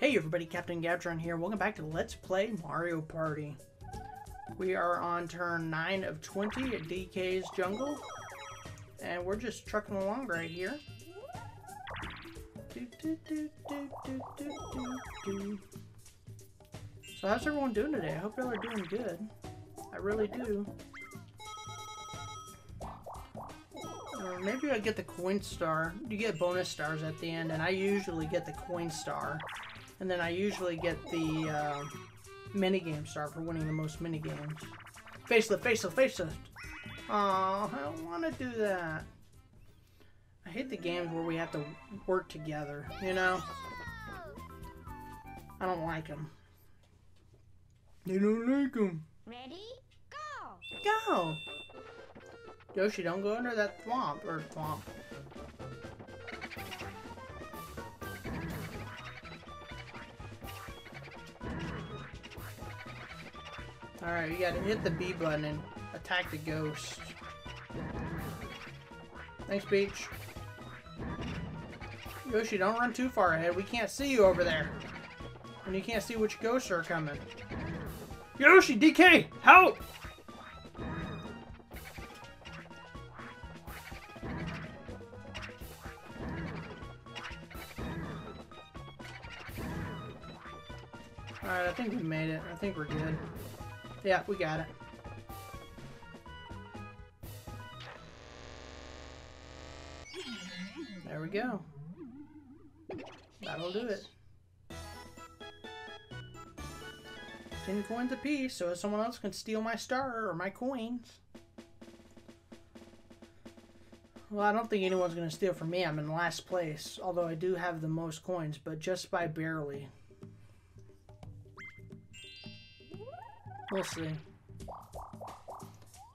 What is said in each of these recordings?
Hey everybody, Captain Gavtron here. Welcome back to Let's Play Mario Party. We are on turn 9 of 20 at DK's Jungle. And we're just trucking along right here. So how's everyone doing today? I hope y'all are doing good. I really do. Uh, maybe I get the coin star. You get bonus stars at the end, and I usually get the coin star. And then I usually get the uh, minigame star for winning the most minigames. Facelift, facelift, facelift! Oh, I don't want to do that. I hate the games where we have to work together, you know? I don't like them. They don't like them. Ready? Go! Go! Yoshi, don't go under that swamp, or swamp. Alright, you gotta hit the B button and attack the ghost. Thanks, Peach. Yoshi, don't run too far ahead. We can't see you over there. And you can't see which ghosts are coming. Yoshi, DK, help! Alright, I think we made it. I think we're good. Yeah, we got it. There we go. That'll do it. 10 coins apiece, so someone else can steal my star or my coins. Well, I don't think anyone's going to steal from me. I'm in last place, although I do have the most coins, but just by barely. We'll see.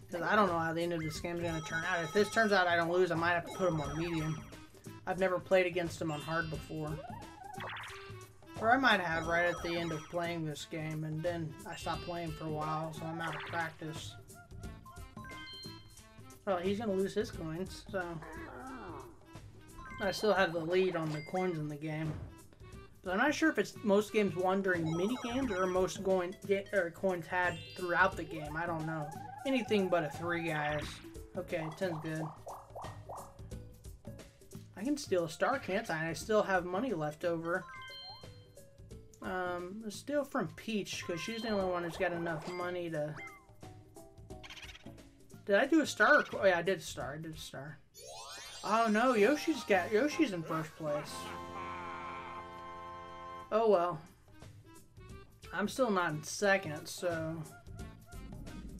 Because I don't know how the end of this game is going to turn out. If this turns out I don't lose, I might have to put him on medium. I've never played against him on hard before. Or I might have right at the end of playing this game, and then I stopped playing for a while, so I'm out of practice. Well, he's going to lose his coins, so... I still have the lead on the coins in the game. But I'm not sure if it's most games won during mini games or most going or coins had throughout the game. I don't know. Anything but a three, guys. Okay, 10's good. I can steal a star, can't I? I still have money left over. Um, steal from Peach, because she's the only one who's got enough money to... Did I do a star? Oh yeah, I did a star. I did a star. Oh no, Yoshi's got Yoshi's in first place. Oh well. I'm still not in second, so...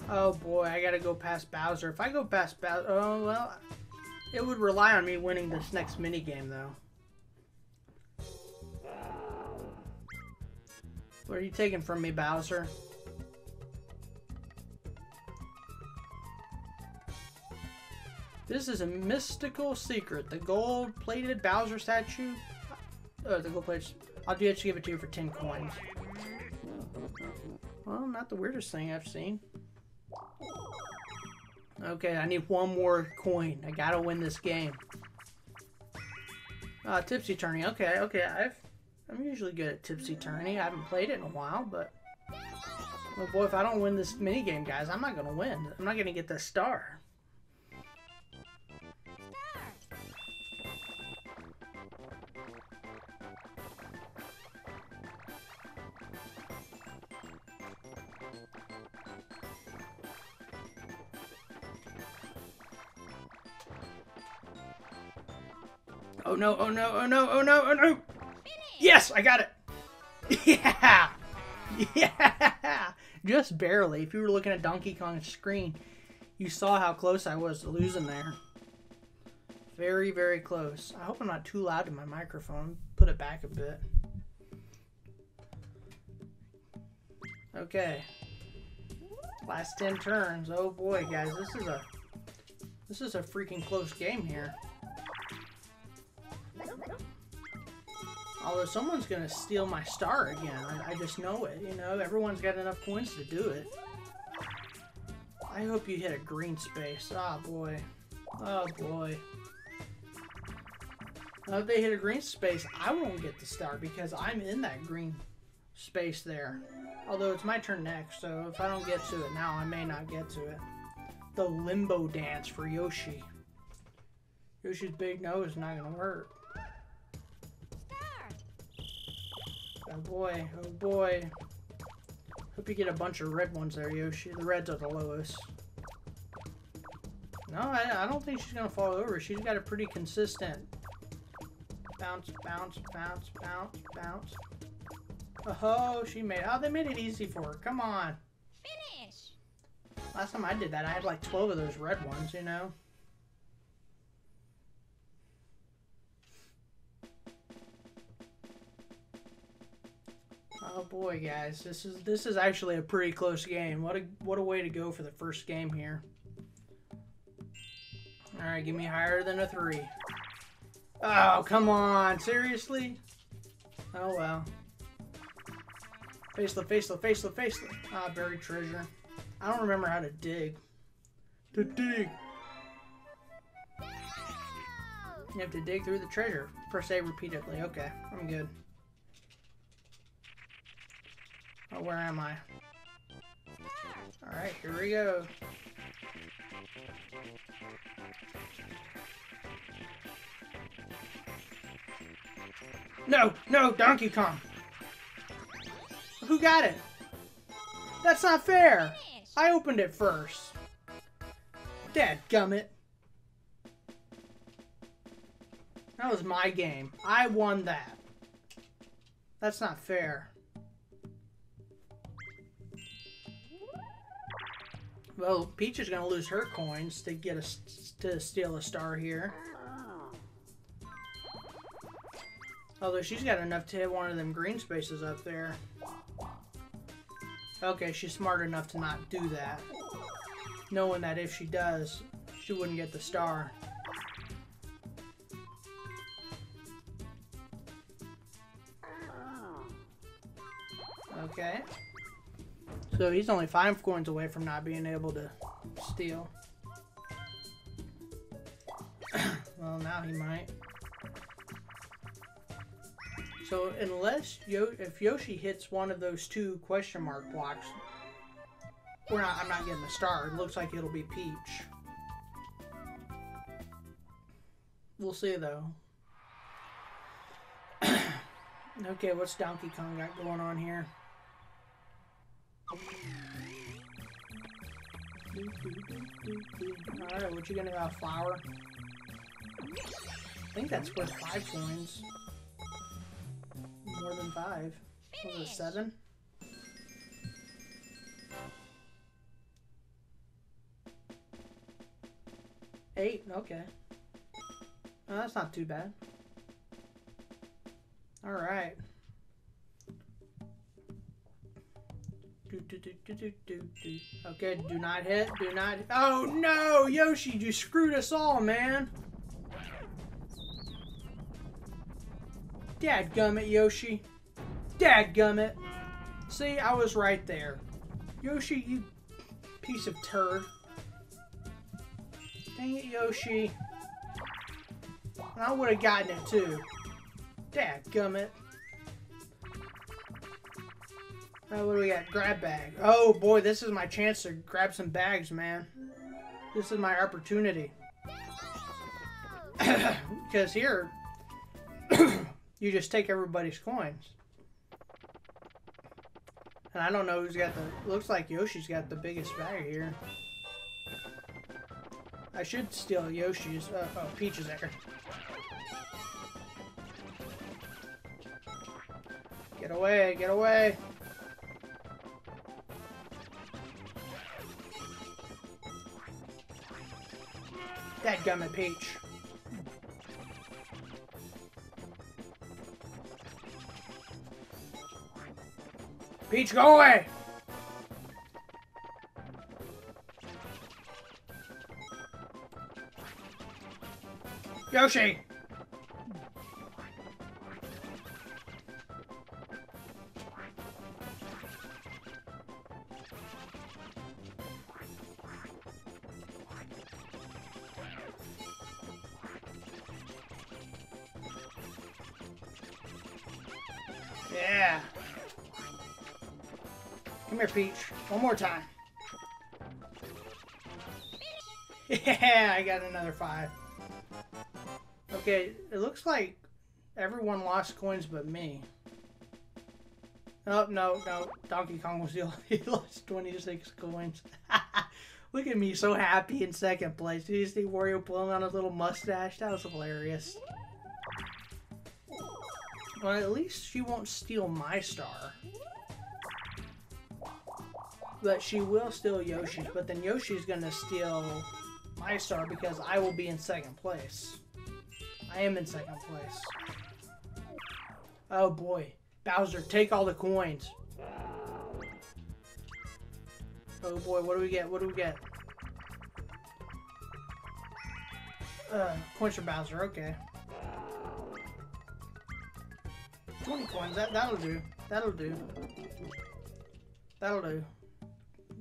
Oh boy, I gotta go past Bowser. If I go past Bowser... Oh, well... It would rely on me winning this next minigame, though. What are you taking from me, Bowser? This is a mystical secret. The gold-plated Bowser statue... Oh, the gold-plated... I'll do it to give it to you for 10 coins. Well, not the weirdest thing I've seen. Okay, I need one more coin. I gotta win this game. Uh, Tipsy Tourney. Okay, okay. I've, I'm usually good at Tipsy Tourney. I haven't played it in a while, but... Oh boy, if I don't win this minigame, guys, I'm not gonna win. I'm not gonna get the star. Oh no, oh no, oh no, oh no, oh no! Yes, I got it! Yeah! Yeah! Just barely. If you were looking at Donkey Kong's screen, you saw how close I was to losing there. Very, very close. I hope I'm not too loud in my microphone. Put it back a bit. Okay. Last 10 turns. Oh boy, guys, this is a this is a freaking close game here. Although someone's gonna steal my star again. I, I, just know it, you know? Everyone's got enough coins to do it. I hope you hit a green space. Oh boy. Oh boy. Now, if they hit a green space, I won't get the star because I'm in that green space there. Although it's my turn next, so if I don't get to it now, I may not get to it. The limbo dance for Yoshi. Yoshi's big nose is not gonna work. Oh boy, oh boy. Hope you get a bunch of red ones there, Yoshi. The reds are the lowest. No, I, I don't think she's gonna fall over. She's got a pretty consistent bounce, bounce, bounce, bounce, bounce. Oh, she made. Oh, they made it easy for her. Come on. Finish. Last time I did that, I had like 12 of those red ones, you know? Oh boy, guys, this is this is actually a pretty close game. What a what a way to go for the first game here. All right, give me higher than a three. Oh, come on, seriously? Oh well. Faceless, faceless, faceless, faceless. Ah, buried treasure. I don't remember how to dig. To dig. You have to dig through the treasure. Press A repeatedly. Okay, I'm good. Oh, where am I? Alright, here we go. No, no, Donkey Kong. Who got it? That's not fair. I opened it first. Dad gummit. That was my game. I won that. That's not fair. Well, Peach is gonna lose her coins to get a s- to steal a star here. Although she's got enough to hit one of them green spaces up there. Okay, she's smart enough to not do that. Knowing that if she does, she wouldn't get the star. So he's only five coins away from not being able to steal. well, now he might. So unless Yo if Yoshi hits one of those two question mark blocks, we're not. I'm not getting the star. It looks like it'll be Peach. We'll see though. okay, what's Donkey Kong got going on here? Alright, what you gonna got? Flower? I think that's worth five coins. More than five. Was it seven? Eight, okay. Oh, that's not too bad. Alright. Do, do, do, do, do, do, do. Okay, do not hit, do not. Oh no, Yoshi, you screwed us all, man. Dadgummit, Yoshi. Dadgummit. See, I was right there. Yoshi, you piece of turd. Dang it, Yoshi. And I would have gotten it too. Dadgummit. Oh, what do we got? Grab bag. Oh boy, this is my chance to grab some bags, man. This is my opportunity. because here, you just take everybody's coins. And I don't know who's got the. Looks like Yoshi's got the biggest bag here. I should steal Yoshi's. Uh, oh, Peach is there. Get away, get away. Dadgummit, Peach. Peach, go away! Yoshi! More time. Yeah, I got another five. Okay, it looks like everyone lost coins but me. Oh, no, no. Donkey Kong was the only, he lost 26 coins. Look at me, so happy in second place. Did you see Wario pulling on his little mustache? That was hilarious. Well, at least she won't steal my star. But she will steal Yoshi's, but then Yoshi's gonna steal my star because I will be in second place. I am in second place. Oh boy. Bowser, take all the coins. Oh boy, what do we get? What do we get? Uh, coins for Bowser, okay. 20 coins, that, that'll do. That'll do. That'll do.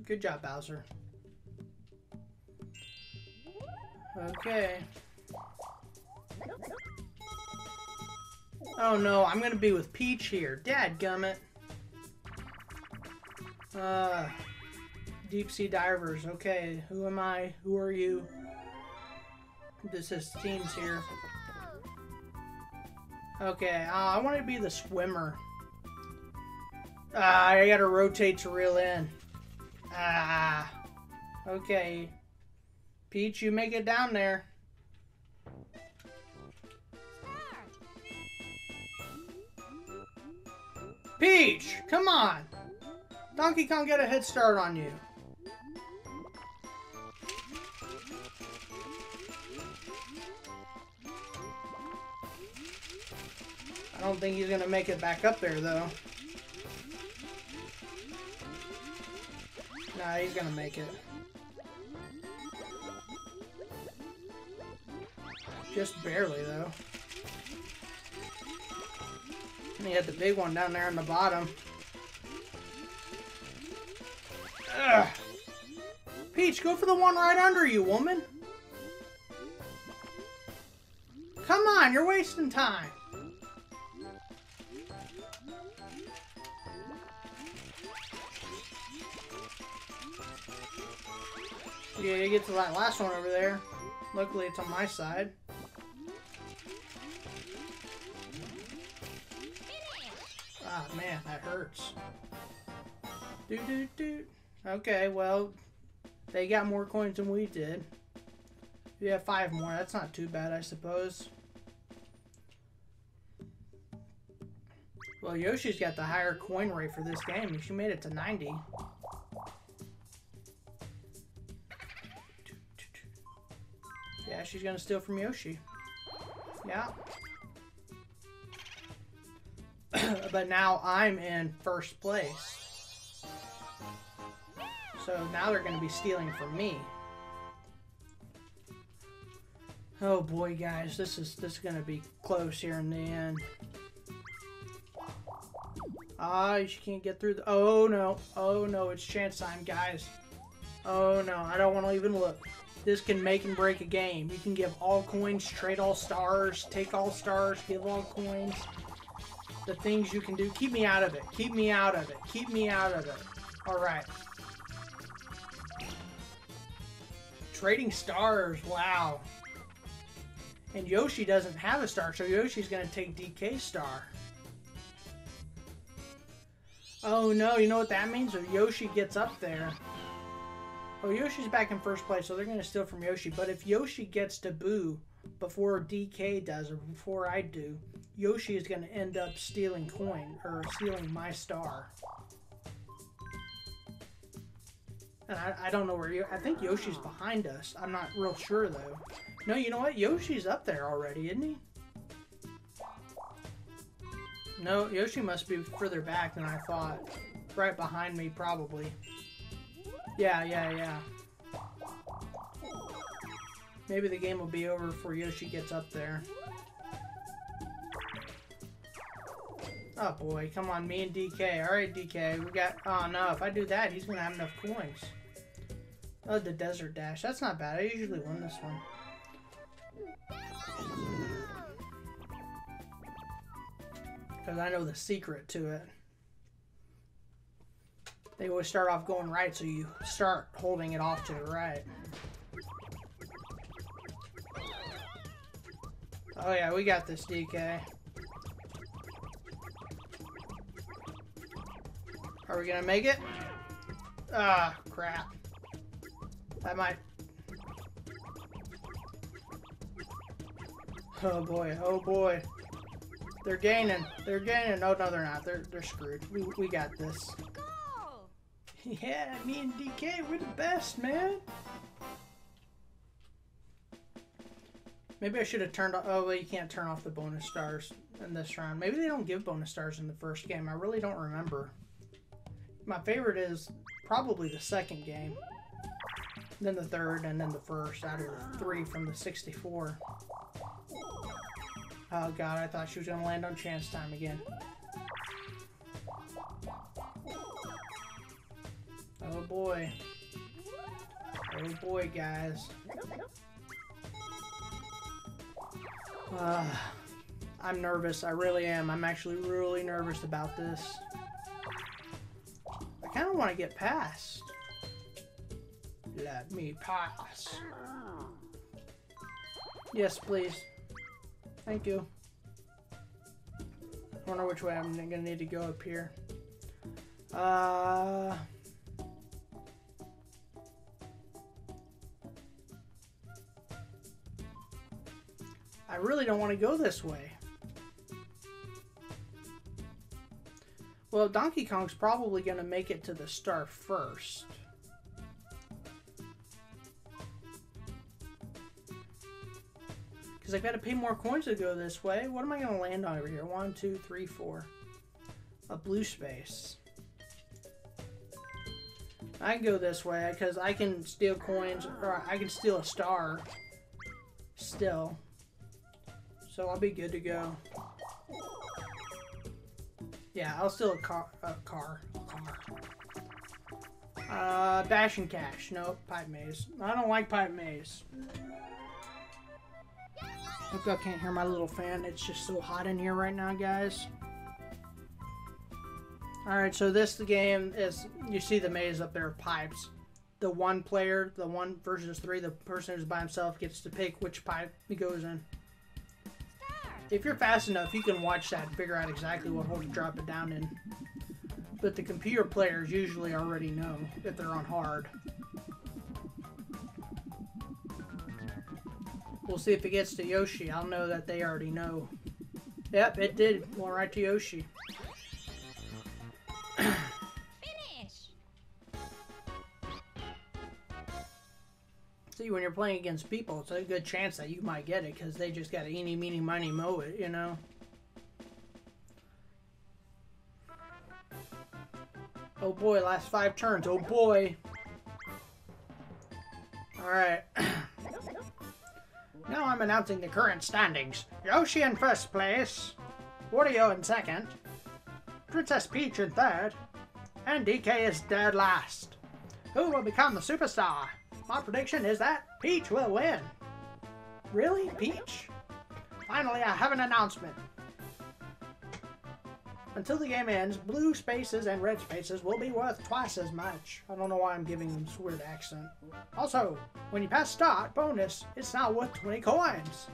Good job, Bowser. Okay. Oh no, I'm gonna be with Peach here. Dad gummit. Uh, deep sea divers. Okay, who am I? Who are you? This is teams here. Okay, uh, I want to be the swimmer. Ah, I gotta rotate to reel in. Ah, okay. Peach, you make it down there. Peach, come on. Donkey Kong get a head start on you. I don't think he's gonna make it back up there though. Nah, he's gonna make it. Just barely though. And he had the big one down there on the bottom. Ugh. Peach, go for the one right under you, woman. Come on, you're wasting time. Yeah, you get to that last one over there. Luckily, it's on my side. Ah, man, that hurts. Do do do. Okay, well, they got more coins than we did. We have five more. That's not too bad, I suppose. Well, Yoshi's got the higher coin rate for this game. She made it to 90. She's gonna steal from Yoshi. Yeah. but now I'm in first place. So now they're gonna be stealing from me. Oh boy, guys, this is this is gonna be close here in the end. Ah, she can't get through the. Oh no! Oh no! It's chance time, guys. Oh no! I don't want to even look. This can make and break a game. You can give all coins, trade all stars, take all stars, give all coins. The things you can do. Keep me out of it. Keep me out of it. Keep me out of it. All right. Trading stars. Wow. And Yoshi doesn't have a star, so Yoshi's going to take DK star. Oh no, you know what that means? If Yoshi gets up there. Oh, Yoshi's back in first place, so they're going to steal from Yoshi. But if Yoshi gets to Boo before DK does, or before I do, Yoshi is going to end up stealing coin, or stealing my star. And I, I don't know where you. I think Yoshi's behind us. I'm not real sure though. No, you know what? Yoshi's up there already, isn't he? No, Yoshi must be further back than I thought. Right behind me, probably. Yeah, yeah, yeah. Maybe the game will be over before Yoshi gets up there. Oh boy, come on, me and DK. Alright, DK, we got... Oh no, if I do that, he's gonna have enough coins. Oh, the Desert Dash. That's not bad. I usually win this one. Because I know the secret to it. They always start off going right, so you start holding it off to the right. Oh yeah, we got this, DK. Are we gonna make it? Ah, crap. That might... Oh boy, oh boy. They're gaining. They're gaining. No, no, they're not. They're, they're screwed. We, we got this. Yeah, me and DK, we're the best, man. Maybe I should have turned off. Oh, well, you can't turn off the bonus stars in this round. Maybe they don't give bonus stars in the first game. I really don't remember. My favorite is probably the second game, then the third, and then the first out of the three from the 64. Oh god, I thought she was gonna land on chance time again. Boy. Oh boy, guys. Uh, I'm nervous. I really am. I'm actually really nervous about this. I kind of want to get past. Let me pass. Yes, please. Thank you. I wonder which way I'm gonna need to go up here. Uh... really don't want to go this way. Well, Donkey Kong's probably going to make it to the star first. Because I've got to pay more coins to go this way. What am I going to land on over here? One, two, three, four. A blue space. I can go this way because I can steal coins, or I can steal a star still. So I'll be good to go. Yeah, I'll steal a car. A car. A car. Uh, dash and cash. Nope, pipe maze. I don't like pipe maze. Hope y'all can't hear my little fan. It's just so hot in here right now, guys. Alright, so this the game is, you see the maze up there, pipes. The one player, the one versus three, the person who's by himself gets to pick which pipe he goes in. If you're fast enough, you can watch that and figure out exactly what hole to drop it down in. But the computer players usually already know if they're on hard. We'll see if it gets to Yoshi. I'll know that they already know. Yep, it did. Went right to Yoshi. When you're playing against people, it's a good chance that you might get it because they just got eeny, meeny, miny, mow it, you know? Oh boy, last five turns. Oh boy. Alright. now I'm announcing the current standings. Yoshi in first place. Wario in second. Princess Peach in third. And DK is dead last. Who will become the superstar? My prediction is that Peach will win. Really? Peach? Finally, I have an announcement. Until the game ends, blue spaces and red spaces will be worth twice as much. I don't know why I'm giving them this weird accent. Also, when you pass start bonus, it's now worth 20 coins.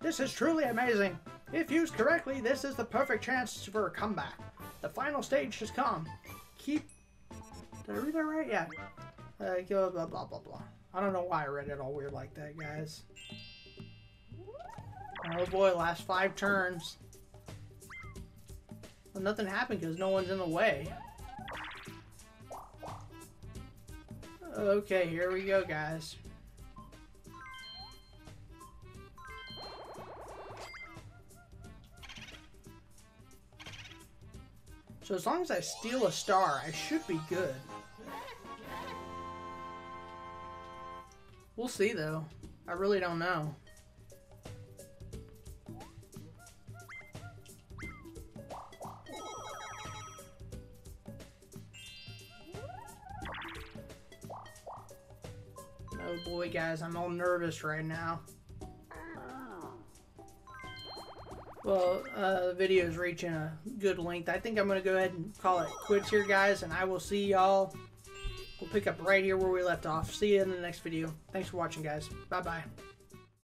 This is truly amazing. If used correctly, this is the perfect chance for a comeback. The final stage has come. Keep. Did I read that right? Yeah. Blah, blah, blah, blah, blah. I don't know why I read it all weird like that, guys. Oh boy, last five turns. Well, nothing happened because no one's in the way. Okay, here we go, guys. So as long as I steal a star, I should be good. We'll see, though. I really don't know. Oh boy, guys, I'm all nervous right now. Well, uh, the video is reaching a good length. I think I'm going to go ahead and call it quits here, guys, and I will see y'all. We'll pick up right here where we left off. See you in the next video. Thanks for watching, guys. Bye-bye.